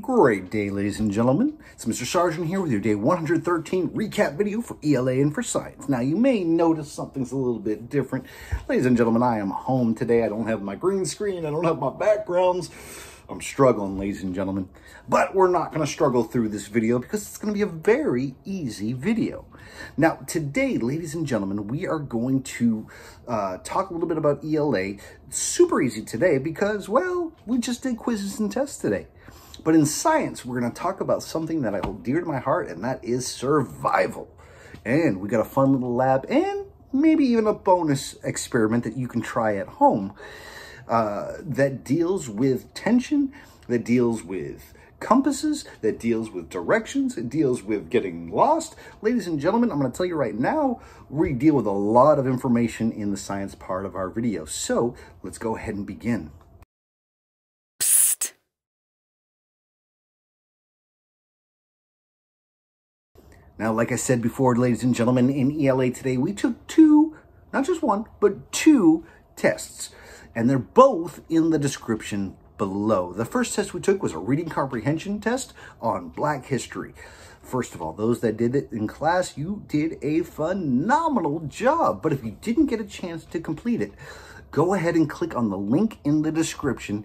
Good day, ladies and gentlemen. It's Mr. Sargent here with your day 113 recap video for ELA and for science. Now, you may notice something's a little bit different. Ladies and gentlemen, I am home today. I don't have my green screen. I don't have my backgrounds. I'm struggling, ladies and gentlemen. But we're not going to struggle through this video because it's going to be a very easy video. Now, today, ladies and gentlemen, we are going to uh, talk a little bit about ELA. super easy today because, well, we just did quizzes and tests today. But in science, we're going to talk about something that I hold dear to my heart, and that is survival. And we got a fun little lab and maybe even a bonus experiment that you can try at home uh, that deals with tension, that deals with compasses, that deals with directions, it deals with getting lost. Ladies and gentlemen, I'm going to tell you right now, we deal with a lot of information in the science part of our video. So let's go ahead and begin. Now, like I said before, ladies and gentlemen, in ELA today, we took two, not just one, but two tests. And they're both in the description below. The first test we took was a reading comprehension test on black history. First of all, those that did it in class, you did a phenomenal job. But if you didn't get a chance to complete it, go ahead and click on the link in the description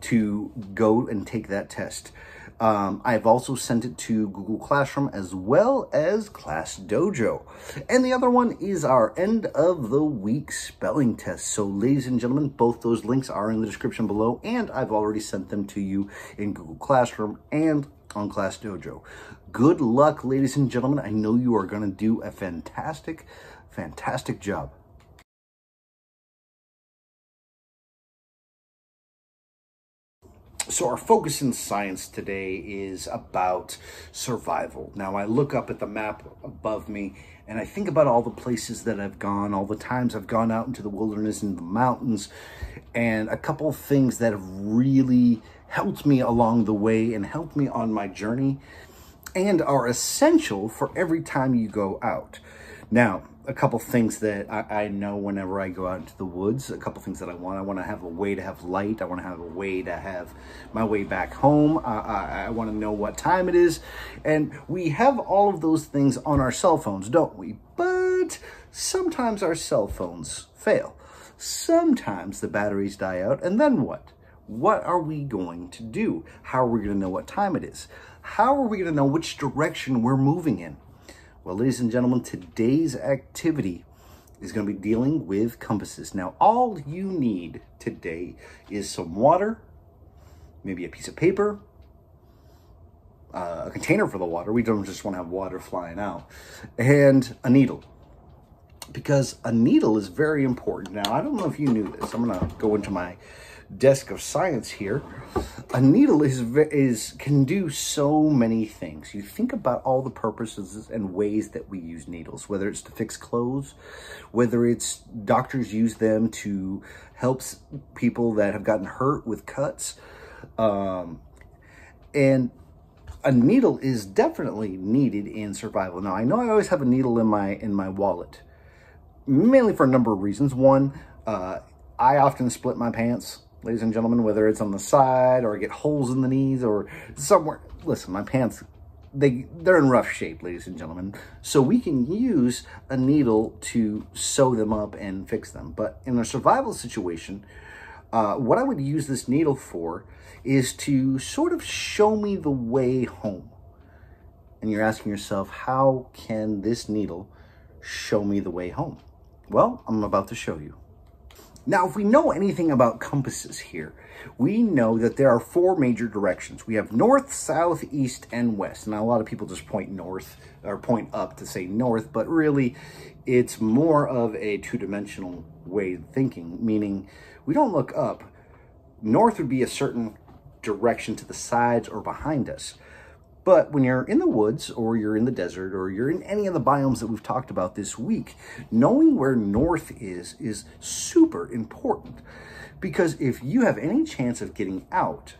to go and take that test. Um, I've also sent it to Google Classroom as well as Class Dojo. And the other one is our end of the week spelling test. So ladies and gentlemen, both those links are in the description below and I've already sent them to you in Google Classroom and on Class Dojo. Good luck, ladies and gentlemen. I know you are going to do a fantastic, fantastic job. So our focus in science today is about survival. Now I look up at the map above me and I think about all the places that I've gone, all the times I've gone out into the wilderness and the mountains, and a couple of things that have really helped me along the way and helped me on my journey and are essential for every time you go out. Now, a couple things that I, I, know whenever I go out into the woods, a couple things that I want. I want to have a way to have light. I want to have a way to have my way back home. Uh, I, I want to know what time it is. And we have all of those things on our cell phones, don't we? But sometimes our cell phones fail. Sometimes the batteries die out. And then what? What are we going to do? How are we going to know what time it is? How are we going to know which direction we're moving in? Well, ladies and gentlemen, today's activity is going to be dealing with compasses. Now, all you need today is some water, maybe a piece of paper, uh, a container for the water. We don't just want to have water flying out, and a needle. Because a needle is very important. Now, I don't know if you knew this. I'm going to go into my desk of science here, a needle is is can do so many things. You think about all the purposes and ways that we use needles, whether it's to fix clothes, whether it's doctors use them to help people that have gotten hurt with cuts, um, and a needle is definitely needed in survival. Now, I know I always have a needle in my in my wallet, mainly for a number of reasons. One, uh, I often split my pants ladies and gentlemen, whether it's on the side or I get holes in the knees or somewhere. Listen, my pants, they, they're in rough shape, ladies and gentlemen. So we can use a needle to sew them up and fix them. But in a survival situation, uh, what I would use this needle for is to sort of show me the way home. And you're asking yourself, how can this needle show me the way home? Well, I'm about to show you. Now, if we know anything about compasses here, we know that there are four major directions. We have north, south, east, and west. Now, a lot of people just point north or point up to say north, but really it's more of a two-dimensional way of thinking, meaning we don't look up. North would be a certain direction to the sides or behind us. But when you're in the woods or you're in the desert or you're in any of the biomes that we've talked about this week, knowing where north is is super important because if you have any chance of getting out,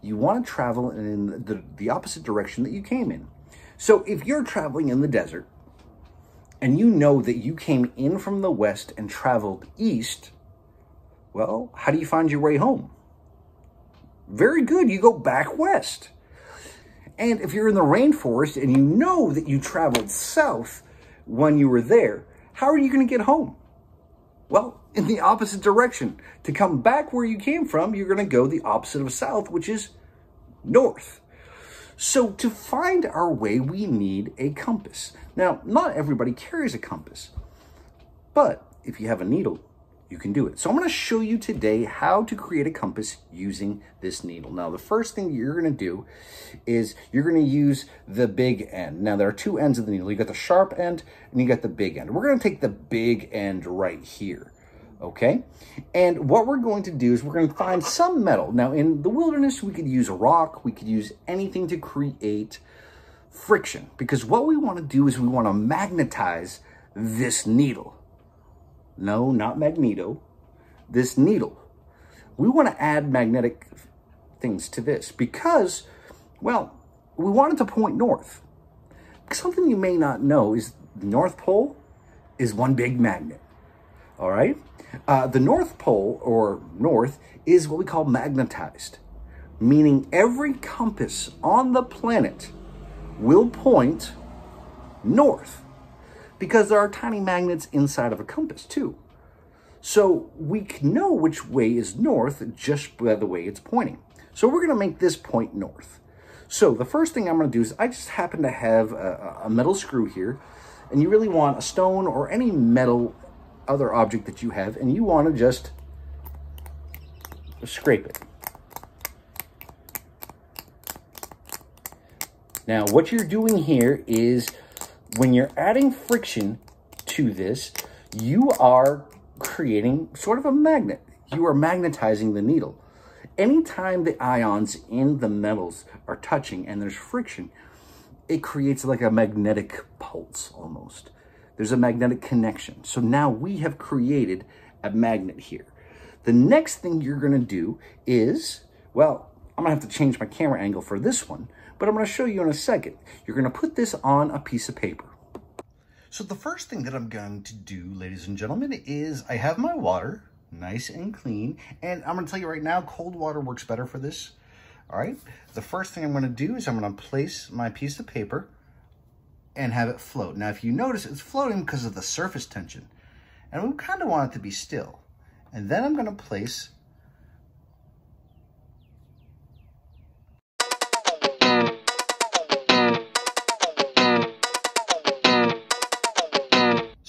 you want to travel in the, the opposite direction that you came in. So if you're traveling in the desert and you know that you came in from the west and traveled east, well, how do you find your way home? Very good. You go back west. And if you're in the rainforest and you know that you traveled south when you were there, how are you going to get home? Well, in the opposite direction. To come back where you came from, you're going to go the opposite of south, which is north. So to find our way, we need a compass. Now, not everybody carries a compass, but if you have a needle, you can do it. So I'm going to show you today how to create a compass using this needle. Now, the first thing you're going to do is you're going to use the big end. Now, there are two ends of the needle. You got the sharp end and you got the big end. We're going to take the big end right here okay? And what we're going to do is we're going to find some metal. Now, in the wilderness, we could use a rock. We could use anything to create friction because what we want to do is we want to magnetize this needle. No, not magneto, this needle. We want to add magnetic things to this because, well, we want it to point north. Something you may not know is the North Pole is one big magnet, all right? Uh, the North Pole, or North, is what we call magnetized, meaning every compass on the planet will point north because there are tiny magnets inside of a compass too. So we can know which way is north just by the way it's pointing. So we're going to make this point north. So the first thing I'm going to do is I just happen to have a, a metal screw here and you really want a stone or any metal other object that you have and you want to just scrape it. Now, what you're doing here is when you're adding friction to this, you are creating sort of a magnet. You are magnetizing the needle. Anytime the ions in the metals are touching and there's friction, it creates like a magnetic pulse almost. There's a magnetic connection. So now we have created a magnet here. The next thing you're going to do is, well, I'm to have to change my camera angle for this one, but I'm to show you in a second. You're to put this on a piece of paper. So the first thing that I'm going to do, ladies and gentlemen, is I have my water nice and clean. And I'm to tell you right now, cold water works better for this. All right. The first thing I'm to do is I'm to place my piece of paper and have it float. Now, if you notice, it's floating because of the surface tension. And we kind of want it to be still. And then I'm to place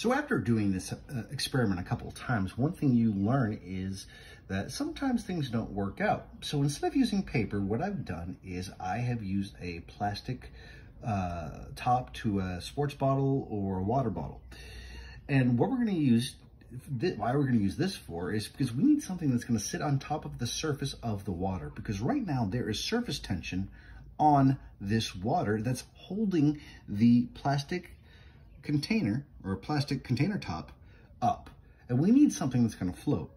So after doing this uh, experiment a couple of times, one thing you learn is that sometimes things don't work out. So instead of using paper, what I've done is I have used a plastic uh, top to a sports bottle or a water bottle. And what we're going to use, why we're going to use this for is because we need something that's going to sit on top of the surface of the water. Because right now there is surface tension on this water that's holding the plastic container or a plastic container top up. And we need something that's going to float.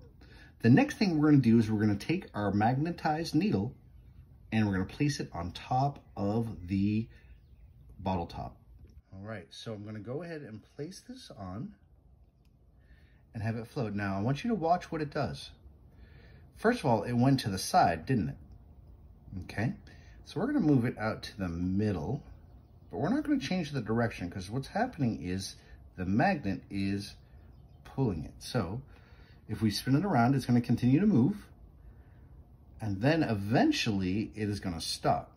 The next thing we're going to do is we're going to take our magnetized needle and we're going to place it on top of the bottle top. All right, so I'm gonna go ahead and place this on and have it float. Now, I want you to watch what it does. First of all, it went to the side, didn't it? Okay, so we're gonna move it out to the middle, but we're not gonna change the direction because what's happening is the magnet is pulling it. So if we spin it around, it's gonna continue to move, and then eventually it is gonna stop.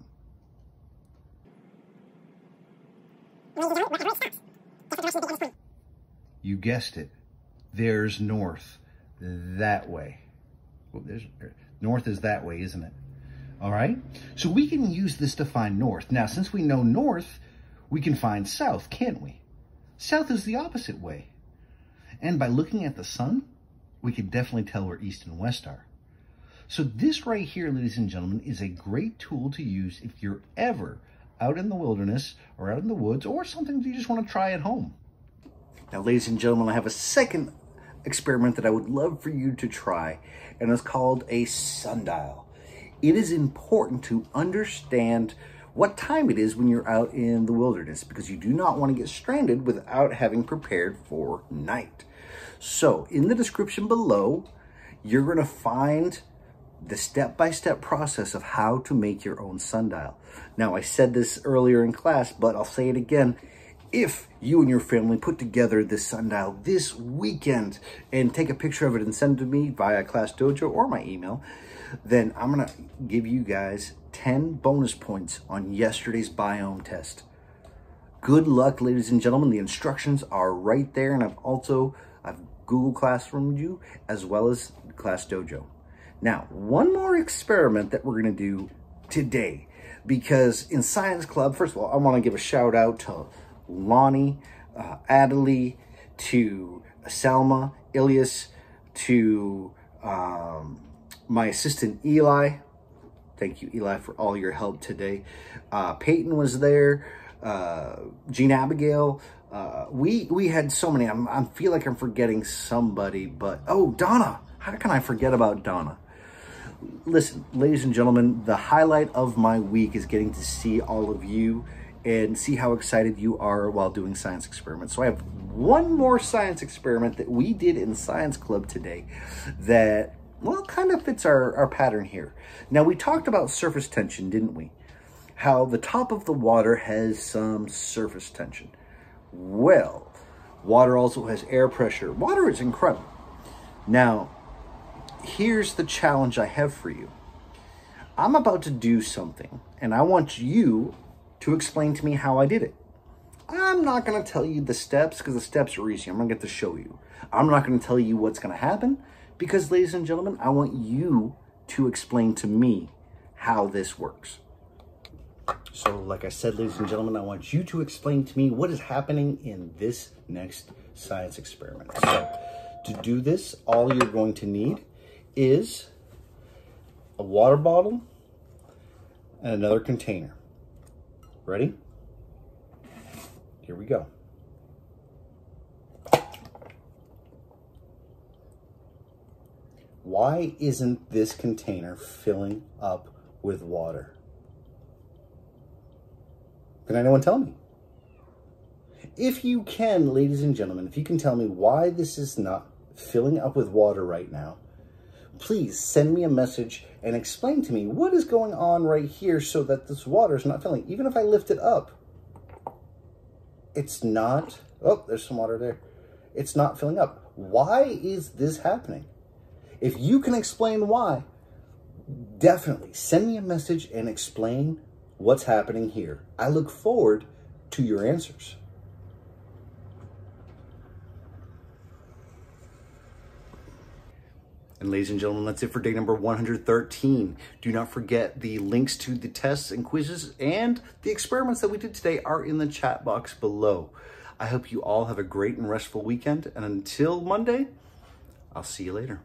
You guessed it. There's north. That way. Well, there's, er, north is that way, isn't it? All right? So we can use this to find north. Now, since we know north, we can find south, can't we? South is the opposite way. And by looking at the sun, we can definitely tell where east and west are. So this right here, ladies and gentlemen, is a great tool to use if you're ever out in the wilderness or out in the woods or something you just want to try at home. Now, ladies and gentlemen, I have a second experiment that I would love for you to try, and it's called a sundial. It is important to understand what time it is when you're out in the wilderness because you do not want to get stranded without having prepared for night. So in the description below, you're going to find the step-by-step process of how to make your own sundial. Now, I said this earlier in class, but I'll say it again. If you and your family put together this sundial this weekend and take a picture of it and send it to me via Class Dojo or my email, then I'm going to give you guys 10 bonus points on yesterday's biome test. Good luck, ladies and gentlemen. The instructions are right there, and I've also I've Google Classroom you as well as Class Dojo. Now, one more experiment that we're going to do today because in Science Club, first of all, I want to give a shout out to Lonnie, uh, Adelie, to Selma, Ilias, to um, my assistant Eli. Thank you, Eli, for all your help today. Uh, Peyton was there. Uh, Jean Abigail. Uh, we we had so many. I'm, I feel like I'm forgetting somebody, but oh, Donna. How can I forget about Donna? Listen, ladies and gentlemen, the highlight of my week is getting to see all of you and see how excited you are while doing science experiments. So I have one more science experiment that we did in Science Club today that, well, kind of fits our, our pattern here. Now, we talked about surface tension, didn't we? How the top of the water has some surface tension. Well, water also has air pressure. Water is incredible. Now, here's the challenge I have for you. I'm about to do something, and I want you to explain to me how I did it. I'm not going to tell you the steps because the steps are easy. I'm going to get to show you. I'm not going to tell you what's going to happen because, ladies and gentlemen, I want you to explain to me how this works. So, like I said, ladies and gentlemen, I want you to explain to me what is happening in this next science experiment. So, to do this, all you're going to need is a water bottle and another container. Ready? Here we go. Why isn't this container filling up with water? Can anyone tell me? If you can, ladies and gentlemen, if you can tell me why this is not filling up with water right now, please send me a message and explain to me what is going on right here so that this water is not filling. Even if I lift it up, it's not, oh, there's some water there. It's not filling up. Why is this happening? If you can explain why, definitely send me a message and explain what's happening here. I look forward to your answers. And ladies and gentlemen, that's it for day number 113. Do not forget the links to the tests and quizzes and the experiments that we did today are in the chat box below. I hope you all have a great and restful weekend. And until Monday, I'll see you later.